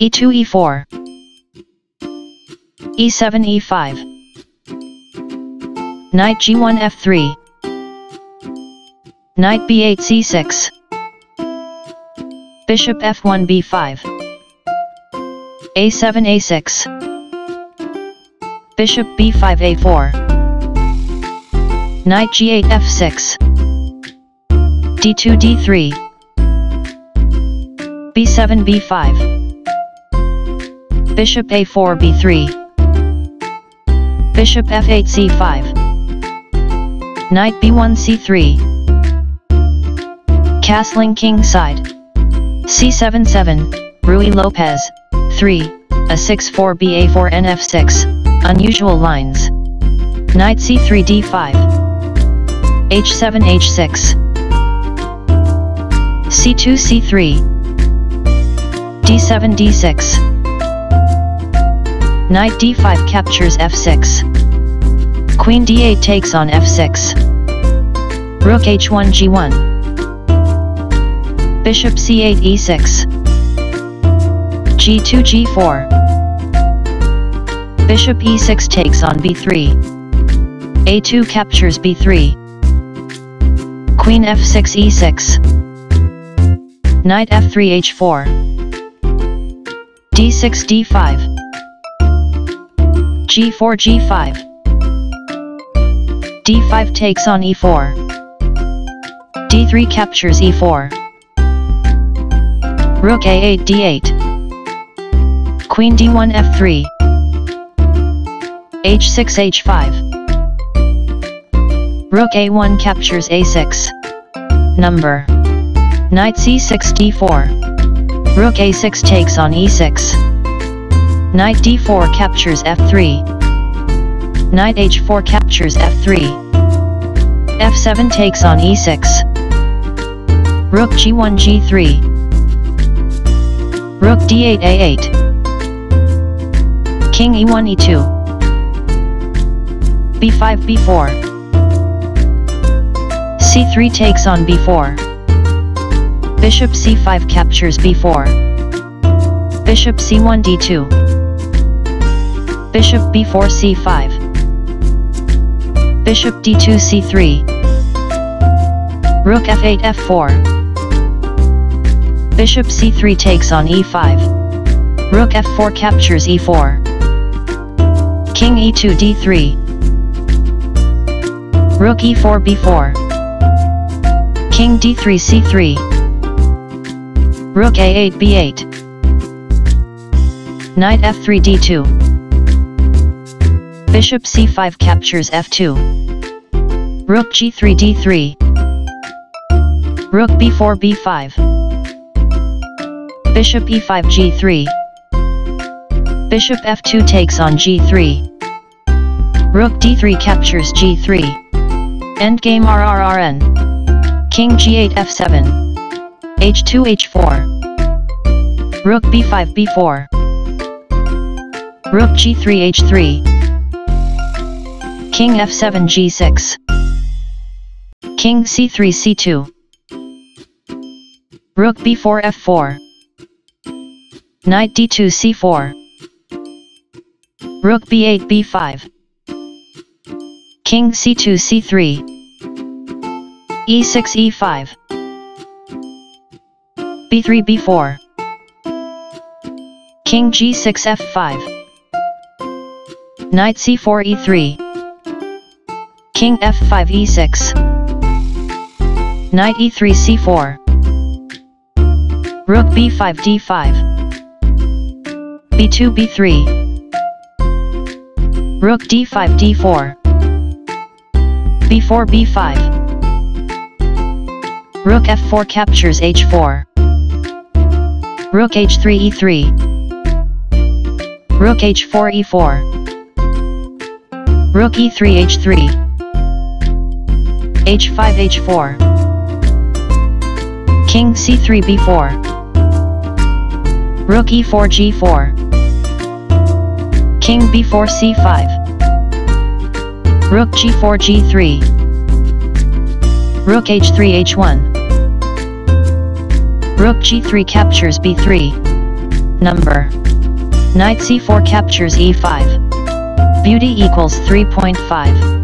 e2 e4 e7 e5 Knight g1 f3 Knight b8 c6 Bishop f1 b5 a7 a6 Bishop b5 a4 Knight g8 f6 d2 d3 b7 b5 Bishop a4 b3 Bishop f8 c5 Knight b1 c3 Castling king side c7 7 Ruy Lopez. 3 a6 4 ba4 nf6 Unusual lines. Knight c3 d5 h7 h6 c2 c3 d7 d6 Knight d5 captures f6. Queen d8 takes on f6. Rook h1 g1. Bishop c8 e6. g2 g4. Bishop e6 takes on b3. a2 captures b3. Queen f6 e6. Knight f3 h4. d6 d5 g4 g5 d5 takes on e4 d3 captures e4 rook a8 d8 queen d1 f3 h6 h5 rook a1 captures a6 number. Knight c6 d4 rook a6 takes on e6 Knight d4 captures f3. Knight h4 captures f3. f7 takes on e6. Rook g1 g3. Rook d8 a8. King e1 e2. b5 b4. c3 takes on b4. Bishop c5 captures b4. Bishop c1 d2. Bishop b4 c5 Bishop d2 c3 Rook f8 f4 Bishop c3 takes on e5 Rook f4 captures e4 King e2 d3 Rook e4 b4 King d3 c3 Rook a8 b8 Knight f3 d2 Bishop c5 captures f2. Rook g3 d3. Rook b4 b5. Bishop e5 g3. Bishop f2 takes on g3. Rook d3 captures g3. Endgame RRRN. King g8 f7. h2 h4. Rook b5 b4. Rook g3 h3. King f7 g6 King c3 c2 Rook b4 f4 Knight d2 c4 Rook b8 b5 King c2 c3 e6 e5 b3 b4 King g6 f5 Knight c4 e3 King f5 e6 Knight e3 c4 Rook b5 d5 b2 b3 Rook d5 d4 b4 b5 Rook f4 captures h4 Rook h3 e3 Rook h4 e4 Rook e3 h3 h5 h4 King c3 b4 Rook e4 g4 King b4 c5 Rook g4 g3 Rook h3 h1 Rook g3 captures b3 Number. Knight c4 captures e5. Beauty equals 3.5.